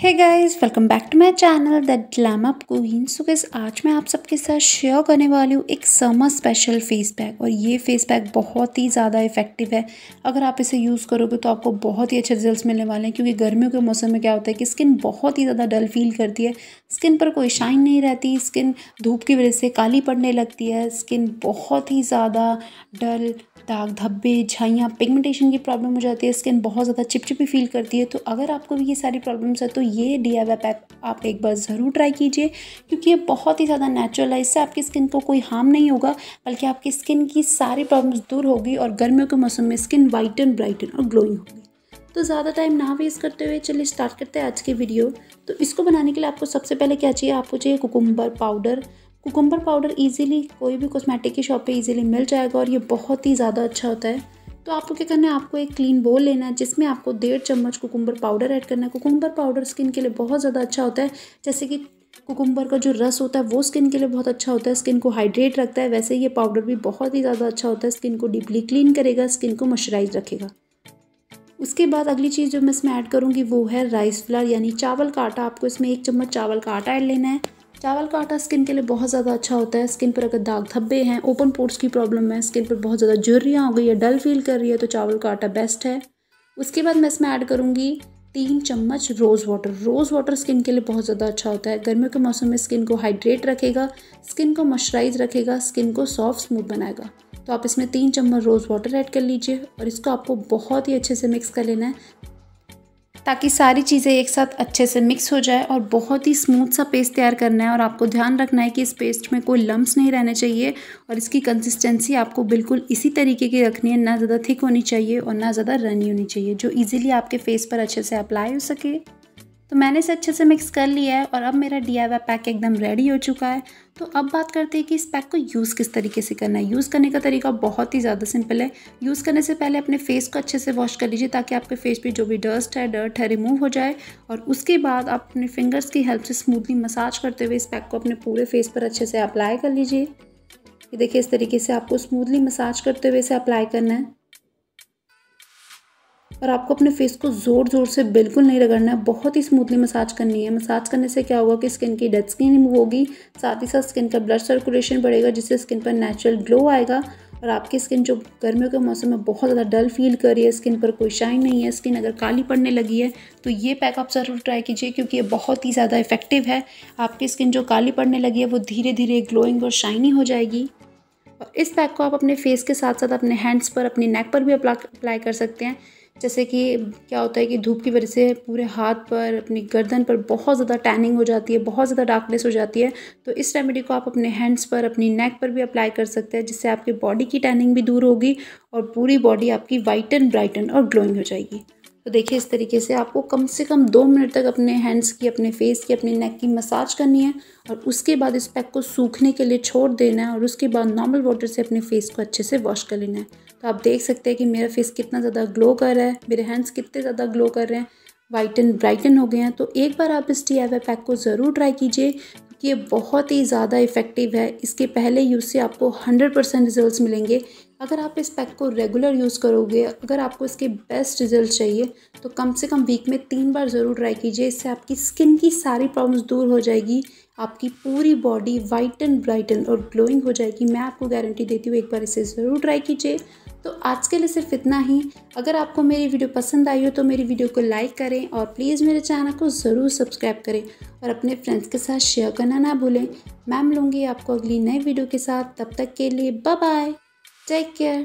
Hey guys welcome back to my channel the glam queen so guys आज मैं आप सबके साथ शेयर करने वाली हूँ एक समर स्पेशल फेस पैक और ये फेस पैक बहुत ही ज़्यादा इफ़ेक्टिव है। अगर आप इसे यूज़ करोगे तो आपको बहुत ही अच्छे रिज़ल्ट मिलने वाले हैं, क्योंकि गर्मियों के मौसम में क्या होता है कि स्किन बहुत ही ज़्यादा डल फील करती है। स्किन पर कोई शाइन नहीं रहती, स्किन धूप की वजह से काली पड़ने लगती है, स्किन बहुत ही ज़्यादा डल, दाग धब्बे, झाइयाँ पिगमेंटेशन की प्रॉब्लम हो जाती है, स्किन बहुत ज़्यादा चिपचिपी फील करती है। तो अगर आपको भी ये सारी प्रॉब्लम्स है तो ये डी आई पैक आप एक बार ज़रूर ट्राई कीजिए, क्योंकि ये बहुत ही ज़्यादा नेचुरल है। इससे आपकी स्किन को कोई हार्म नहीं होगा, बल्कि आपकी स्किन की सारी प्रॉब्लम्स दूर होगी और गर्मियों के मौसम में स्किन वाइटन ब्राइटन और ग्लोइंग होगी। तो ज़्यादा टाइम ना वेस्ट करते हुए चलिए स्टार्ट करते हैं आज की वीडियो तो इसको बनाने के लिए आपको सबसे पहले क्या चाहिए? आपको चाहिए cucumber powder cucumber powder easily कोई भी कॉस्मेटिक की शॉप पे इजीली मिल जाएगा और ये बहुत ही ज़्यादा अच्छा होता है। तो आपको क्या करना है? आपको एक क्लीन बोल लेना है, जिसमें आपको डेढ़ चम्मच कुकुम्बर पाउडर ऐड करना है। कुकुम्बर पाउडर स्किन के लिए बहुत ज़्यादा अच्छा होता है। जैसे कि कुकुम्बर का जो रस होता है, वो स्किन के लिए बहुत अच्छा होता है। स्किन को हाइड्रेट रखता है। वैसे ये पाउडर भी बहुत ही ज़्यादा अच्छा होता है। स्किन को डीपली क्लीन करेगा स्किन को मॉइस्चराइज रखेगा। उसके बाद अगली चीज़ जो मैं इसमें ऐड करूँगी वो है राइस फ्लार यानी चावल का आटा। आपको इसमें एक चम्मच चावल का आटा ऐड लेना है। चावल का आटा स्किन के लिए बहुत ज़्यादा अच्छा होता है। स्किन पर अगर दाग धब्बे हैं, ओपन पोर्ट्स की प्रॉब्लम है, स्किन पर बहुत ज़्यादा झुर्रियाँ हो गई है डल फील कर रही है तो चावल का आटा बेस्ट है। उसके बाद मैं इसमें ऐड करूँगी तीन चम्मच rose water rose water skin के लिए बहुत ज़्यादा अच्छा होता है। गर्मियों के मौसम में स्किन को हाइड्रेट रखेगा, स्किन को मॉइस्चराइज रखेगा, स्किन को सॉफ्ट स्मूथ बनाएगा। तो आप इसमें तीन चम्मच रोज़ वाटर ऐड कर लीजिए और इसको आपको बहुत ही अच्छे से मिक्स कर लेना है। ताकि सारी चीज़ें एक साथ अच्छे से मिक्स हो जाए और बहुत ही स्मूथ सा पेस्ट तैयार करना है और आपको ध्यान रखना है कि इस पेस्ट में कोई लम्स नहीं रहने चाहिए और इसकी कंसिस्टेंसी आपको बिल्कुल इसी तरीके की रखनी है। ना ज़्यादा थिक होनी चाहिए और ना ज़्यादा रनी होनी चाहिए, जो ईजिली आपके फेस पर अच्छे से अप्लाई हो सके। तो मैंने इसे अच्छे से मिक्स कर लिया है और अब मेरा डी आई पैक एकदम रेडी हो चुका है। तो अब बात करते हैं कि इस पैक को यूज़ किस तरीके से करना है। यूज़ करने का तरीका बहुत ही ज़्यादा सिंपल है। यूज़ करने से पहले अपने फेस को अच्छे से वॉश कर लीजिए ताकि आपके फेस पे जो भी डस्ट है डर्ट है रिमूव हो जाए। और उसके बाद आप अपने फिंगर्स की हेल्प से स्मूथली मसाज करते हुए इस पैक को अपने पूरे फेस पर अच्छे से अप्लाई कर लीजिए। ये देखिए इस तरीके से आपको स्मूथली मसाज करते हुए इसे अप्लाई करना है। और आपको अपने फेस को ज़ोर ज़ोर से बिल्कुल नहीं रगड़ना है। बहुत ही स्मूथली मसाज करनी है। मसाज करने से क्या होगा कि स्किन की डेड स्किन रिमूव होगी। साथ ही साथ स्किन का ब्लड सर्कुलेशन बढ़ेगा, जिससे स्किन पर नेचुरल ग्लो आएगा। और आपकी स्किन जो गर्मियों के मौसम में बहुत ज़्यादा डल फील कर रही है स्किन पर कोई शाइन नहीं है स्किन अगर काली पड़ने लगी है तो ये पैक आप ज़रूर ट्राई कीजिए, क्योंकि ये बहुत ही ज़्यादा इफ़ेक्टिव है। आपकी स्किन जो काली पड़ने लगी है, वो धीरे धीरे ग्लोइंग और शाइनी हो जाएगी। और इस पैक को आप अपने फेस के साथ साथ अपने हैंड्स पर, अपने नेक पर भी अप्लाई कर सकते हैं। जैसे कि क्या होता है कि धूप की वजह से पूरे हाथ पर, अपनी गर्दन पर बहुत ज़्यादा टैनिंग हो जाती है, बहुत ज़्यादा डार्कनेस हो जाती है। तो इस रेमेडी को आप अपने हैंड्स पर, अपनी नेक पर भी अप्लाई कर सकते हैं, जिससे आपकी बॉडी की टैनिंग भी दूर होगी और पूरी बॉडी आपकी वाइटन ब्राइटन और ग्लोइंग हो जाएगी। तो देखिए, इस तरीके से आपको कम से कम दो मिनट तक अपने हैंड्स की, अपने फेस की, अपने नेक की मसाज करनी है और उसके बाद इस पैक को सूखने के लिए छोड़ देना है और उसके बाद नॉर्मल वाटर से अपने फेस को अच्छे से वॉश कर लेना है। तो आप देख सकते हैं कि मेरा फेस कितना ज़्यादा ग्लो कर रहा है, मेरे हैंड्स कितने ज़्यादा ग्लो कर रहे हैं वाइटन ब्राइटन हो गए हैं। तो एक बार आप इस टी पैक को ज़रूर ट्राई कीजिए ये बहुत ही ज़्यादा इफ़ेक्टिव है। इसके पहले यूज़ से आपको हंड्रेड परसेंट रिज़ल्ट मिलेंगे। अगर आप इस पैक को रेगुलर यूज़ करोगे, अगर आपको इसके बेस्ट रिज़ल्ट चाहिए तो कम से कम वीक में तीन बार ज़रूर ट्राई कीजिए। इससे आपकी स्किन की सारी प्रॉब्लम्स दूर हो जाएगी, आपकी पूरी बॉडी वाइट एंड ब्राइटन और ग्लोइंग हो जाएगी। मैं आपको गारंटी देती हूँ, एक बार इसे ज़रूर ट्राई कीजिए। तो आज के लिए सिर्फ़ इतना ही। अगर आपको मेरी वीडियो पसंद आई हो तो मेरी वीडियो को लाइक करें और प्लीज़ मेरे चैनल को ज़रूर सब्सक्राइब करें और अपने फ्रेंड्स के साथ शेयर करना ना भूलें। मैम लूँगी आपको अगली नई वीडियो के साथ। तब तक के लिए बाय बाय Take care.